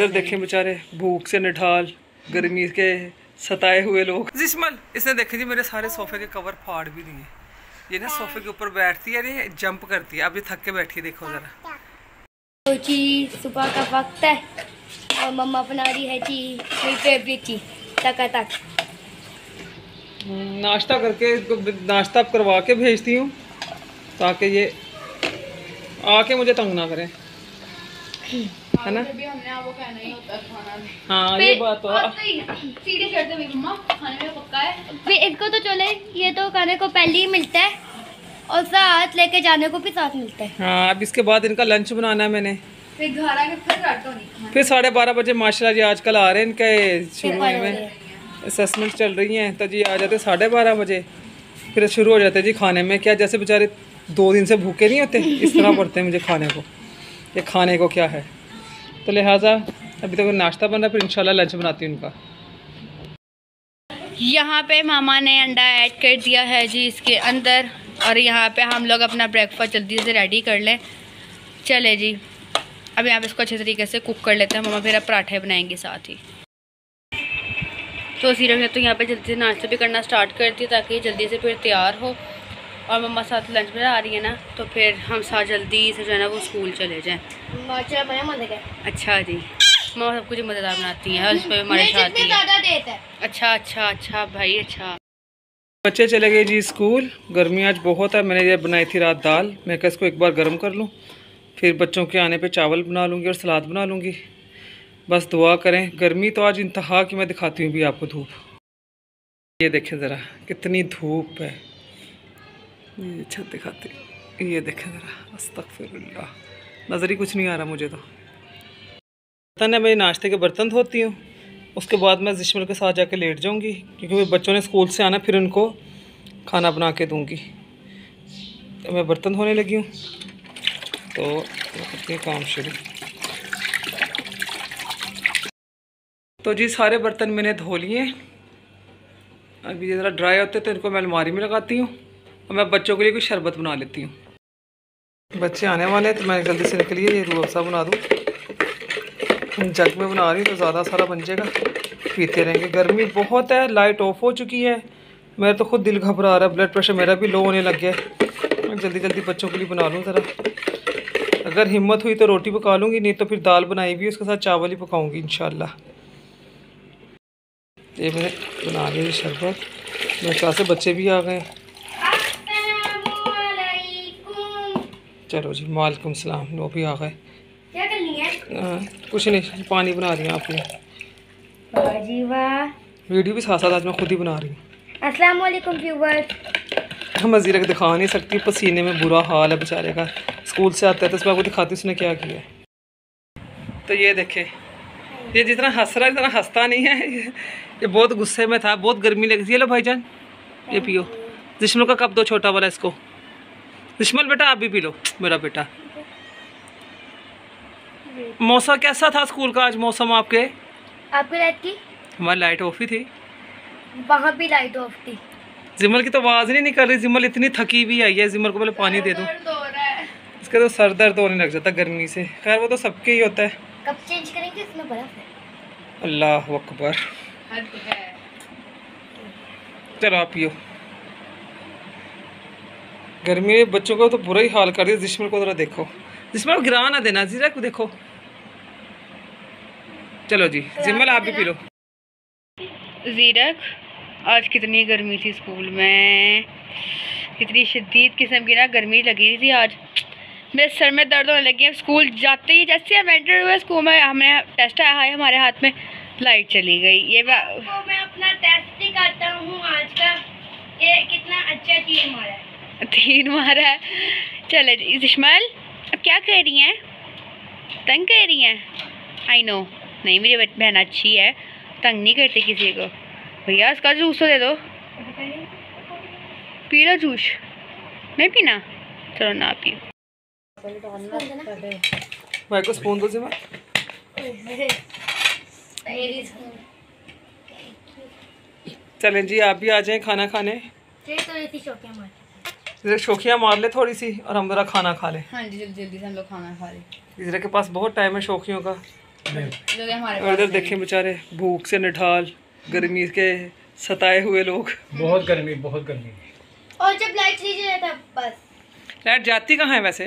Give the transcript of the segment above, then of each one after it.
इधर देखें बेचारे भूख से निठाल गर्मी के सताए हुए लोग। जिस्मल इसने देखे जी मेरे सारे सोफे के कवर फाड़ भी दिए। ये ना सोफे के ऊपर बैठती है नहीं जंप करती है। अब ये थक के बैठी है देखो जरा। तो जी सुबह का वक्त है और मम्मा बना रही है जी मेरी फेवरेट चीज़ तक तक नाश्ता करके इसको नाश्ता करवा के भेजती हूँ ताकि ये आके मुझे तंग ना करें। है ना? हाँ ये बात तो है। फिर इनको तो चले ये तो खाने को पहले ही मिलता है। और साथ लेके जाने को भी साथ मिलता है। हाँ अब इसके बाद इनका लंच बनाना है मैंने। फिर घर आके फिर फिर साढ़े बारह बजे माशाल्लाह जी आजकल आ रहे हैं इनके शुरू में। असेसमेंट चल रही हैं। तो जी आ जाते साढ़े बारह बजे। फिर शुरू हो जाते हैं जी खाने में। क्या जैसे बेचारे दो दिन से भूखे नहीं होते? इस तरह पड़ते हैं मुझे खाने को। ये खाने को क्या है? तो लिहाजा अभी तक तो नाश्ता बन रहा है, फिर इंशाल्लाह लंच बनाती हूँ उनका। यहाँ पे मामा ने अंडा ऐड कर दिया है जी इसके अंदर, और यहाँ पे हम लोग अपना ब्रेकफास्ट जल्दी से रेडी कर लें। चले जी, अब यहाँ पे इसको अच्छे तरीके से कुक कर लेते हैं। मामा फिर अब पराठे बनाएँगे साथ ही। तो सीरम ने तो यहाँ पे जल्दी से नाश्ता भी करना स्टार्ट कर दिया ताकि जल्दी से फिर तैयार हो। और मम्मा साथ लंच में आ रही है ना तो फिर हम साथ जल्दी से जो है ना वो स्कूल चले जाएँ। अच्छा जी। मम्मा सब कुछ मज़ेदार बनाती हैं और इस पर हमारे साथ ही है। ज़्यादा देता है। अच्छा अच्छा अच्छा भाई अच्छा। बच्चे चले गए जी स्कूल गर्मी आज बहुत है मैंने ये बनाई थी रात दाल मैं कहा इसको एक बार गर्म कर लूँ फिर बच्चों के आने पे चावल बना लूँगी और सलाद बना लूँगी। बस दुआ करें गर्मी तो आज इंतहा की मैं दिखाती हूँ भी आपको धूप। ये देखें ज़रा कितनी धूप है। ये छत दिखाती। ये देखें ज़रा, अस्तगफिरुल्लाह। नज़र ही कुछ नहीं आ रहा मुझे तो। बर्तन है मैं नाश्ते के बर्तन धोती हूँ। उसके बाद मैं जिश्मल के साथ जाके लेट जाऊँगी, क्योंकि मेरे बच्चों ने स्कूल से आना, फिर उनको खाना बना के दूँगी। तो मैं बर्तन धोने लगी हूँ। तो काम शुरू। तो जी, सारे बर्तन मैंने धो लिए। अभी ज़रा ड्राई होते तो इनको मैं अलमारी में लगाती हूँ। और मैं बच्चों के लिए कुछ शरबत बना लेती हूँ। बच्चे आने वाले हैं तो मैं जल्दी से निकलिए, ये रूह अफ़ज़ा बना दूँ। जग में बना रही हूँ तो ज़्यादा सारा बन जाएगा। पीते रहेंगे। गर्मी बहुत है, लाइट ऑफ़ हो चुकी है। मेरा तो खुद दिल घबरा रहा है, ब्लड प्रेशर मेरा भी लो होने लग गया है। मैं जल्दी जल्दी बच्चों के लिए बना लूँ ज़रा। अगर हिम्मत हुई तो रोटी पका लूँगी, नहीं तो फिर दाल बनाई भी, उसके साथ चावल ही पकाऊँगी इन ये मैंने बना लिया शरबत। मेरे पास से बच्चे भी आ गए चलो जी वालेकुम सलाम वो भी आ गए। क्या करनी है? हाँ, कुछ नहीं पानी बना रही हूँ आपने वाह। वीडियो भी साथ साथ आज मैं खुद ही बना रही हूँ। अस्सलाम वालेकुम व्यूवर्स हम मजीरा को दिखा नहीं सकती पसीने में बुरा हाल है बेचारे का। स्कूल से आता है तो उसमें आपको दिखाती उसने क्या किया है। तो ये देखे ये जितना हंस रहा है इतना हंसता नहीं है। ये बहुत गुस्से में था बहुत गर्मी लगी थी ये लो भाईजान ये पियो। जिश्मल का कप दो छोटा वाला इसको। जिश्मल बेटा आप भी पी लो मेरा बेटा। मौसम कैसा था स्कूल का आज मौसम आपके? आपकी लाइट की? हमारी लाइट ऑफ़ ही थी। वहाँ भी लाइट ऑफ़ थी। जिमल की तो आवाज़ नहीं निकल रही जिमल इतनी थकी भी आई है जिमल को पहले पानी दे दो। इसका तो सर दर्द होने लग जाता गर्मी से। खैर वो तो सबके ही होता है। कब चेंज करेंगे? इसमें बर्फ़ है। अल्लाह अकबर। चलो आप पियो। गर्मी में बच्चों को तो बुरा ही हाल कर दिया। जिसमें को जरा देखो। जिसमें को गिरा ना देना जीरा को देखो। चलो जी जिम्मल आप भी पी लो। जीरक आज कितनी गर्मी थी स्कूल में। कितनी शदीद किस्म की ना गर्मी लगी थी आज। मेरे सर में दर्द होने लगी है। स्कूल जाते ही जैसे हम एंटर हुए स्कूल में हमने टेस्ट आया है हमारे हाथ में लाइट चली गई। ये बा- तो मैं अपना टेस्ट दिखाता हूँ आज का। ये कितना अच्छा चीज़ हमारा तीन मारा है। चले जी अब क्या कर रही हैं? तंग कर रही हैं? आई नो नहीं मेरी बहन अच्छी है। तंग नहीं करती किसी को। भैया इसका जूस तो दे दो। पी लो जूस। नहीं पीना? चलो ना पियो। भाई को स्पून दो मेरी स्कूल चलें जी आप भी आ जाएँ खाना खाने। तो ऐसी शौक है हमारे जरा शोखियाँ मार ले थोड़ी सी और हम ज़रा खाना खा लें। हाँ जी जल्दी जल्दी से हम लोग खाना खा रहे इजरा के पास बहुत टाइम है शौकियों का। हमारे और इधर देखें बेचारे भूख से निठाल गर्मी के सताए हुए लोग। बहुत गर्मी बहुत गर्मी। और जब लाइट चली जाए तब बस। लाइट जाती कहाँ है वैसे?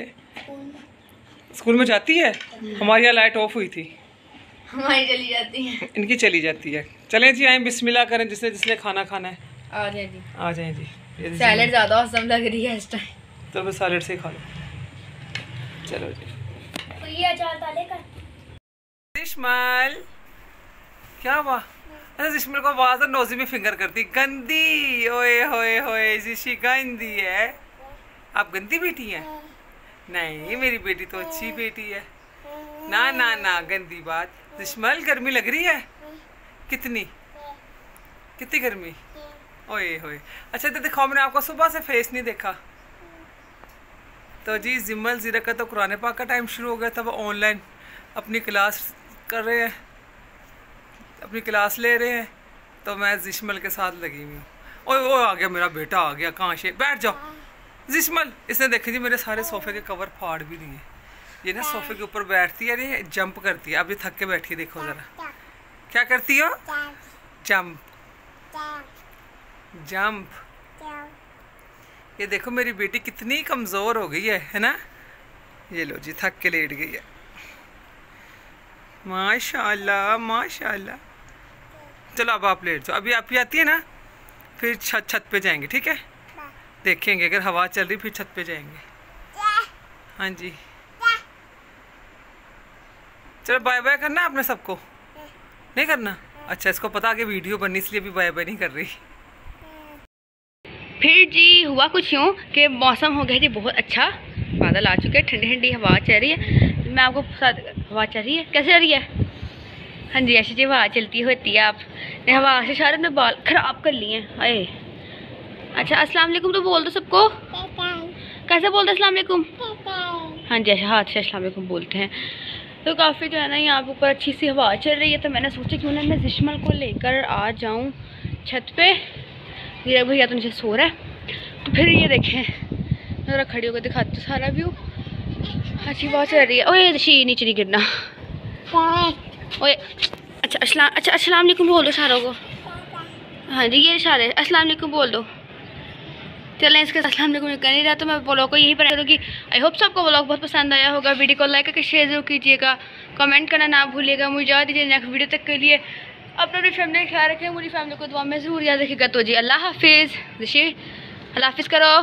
स्कूल में। जाती है? हमारे यहाँ लाइट ऑफ़ हुई थी। हमारी चली जाती है। इनकी चली जाती है। चलें जी आए बिस्मिल्लाह करें जिसने जिसने खाना खाना है। आ जाए जी। आ जाएँ जी। सैलेड ज़्यादा औसम लग रही है इस टाइम तो बस सैलेड से ही खा लो। चलो जी। तो ये अचार डालेगा जिश्मल क्या हुआ? अच्छा जिश्मल को आवाज़ और नोजी में फिंगर करती। गंदी। ओए होए होए जिशी गंदी है। आप गंदी बेटी है? नहीं मेरी बेटी तो अच्छी बेटी है। ना ना ना गंदी बात। जिश्मल गर्मी लग रही है? कितनी? कितनी गर्मी? ओए होए। अच्छा तो दिखाओ मैंने आपको सुबह से फेस नहीं देखा। तो जी जिम्मल ज़ीरा का तो कुरान पाक का टाइम शुरू हो गया था वो ऑनलाइन अपनी क्लास कर रहे हैं अपनी क्लास ले रहे हैं तो मैं जिश्मल के साथ लगी हुई हूँ। ओए ओए आ गया मेरा बेटा आ गया कहाँ से? बैठ जाओ। जिश्मल इसने देखे जी मेरे सारे सोफे के कवर फाड़ भी दिए। ये ना सोफे के ऊपर बैठती है नहीं जंप करती है। अभी थक के बैठी देखो ज़रा। क्या करती हो? जंप जंप ये देखो मेरी बेटी कितनी कमज़ोर हो गई है है ना? ये लो जी थक के लेट गई है। माशाल्लाह माशाल्लाह। चलो अब आप लेट जाओ। अभी आप ही आती है ना फिर छत छत पे जाएँगे ठीक है? देखेंगे अगर हवा चल रही फिर छत पे जाएँगे। हाँ जी। चलो बाय बाय करना आपने सबको? नहीं करना? अच्छा इसको पता कि वीडियो बननी इसलिए भी बाय बाय नहीं कर रही। फिर जी हुआ कुछ यूँ कि मौसम हो गया जी, बहुत अच्छा। बादल आ चुके हैं, ठंडी ठंडी हवा चल रही है। मैं आपको साथ, हवा चल रही है? कैसे चल रही है? हाँ जी, ऐसी जी हवा चलती होती है आप। ने हवा से सारे अपने बाल ख़राब कर लिए हैं। अरे अच्छा अस्सलाम वालेकुम तो बोल दो सबको। कैसे बोलते हैं वालेकुम? हाँ जी अच्छा हाथ से वालेकुम बोलते हैं। तो काफ़ी जो है ना, यहाँ ऊपर अच्छी सी हवा चल रही है तो मैंने सोचा क्यों ना मैं जिश्मल को लेकर आ जाऊँ छत पे। ये भैया तो नीचे सो रहा है। तो फिर ये देखें। ज़रा खड़ी होकर दिखाती हूँ सारा व्यू। अच्छी बात चल रही है। ओए शी नीचे नहीं गिरना। ओए अच्छा अच्छा वालेकुम बोल दो सारों को। हाँ जी ये सारे अस्सलाम वालेकुम बोल दो। चलें इसके वालेकुम कर नहीं रहा तो मैं ब्लॉग को यहीं पर करूँगी आई होप सबको ब्लॉग बहुत पसंद आया होगा। वीडियो को लाइक करके शेयर ज़रूर कीजिएगा। कमेंट करना ना भूलिएगा। मुझे याद दीजिए नेक्स्ट वीडियो तक के लिए अपना अपनी फैमिली का ख्याल रखें, पूरी फैमिली को दुआ में ज़रूर याद रखेगा तो जी। अल्लाह हाफिज़। ऋषि अल्लाह हाफिज़ करो।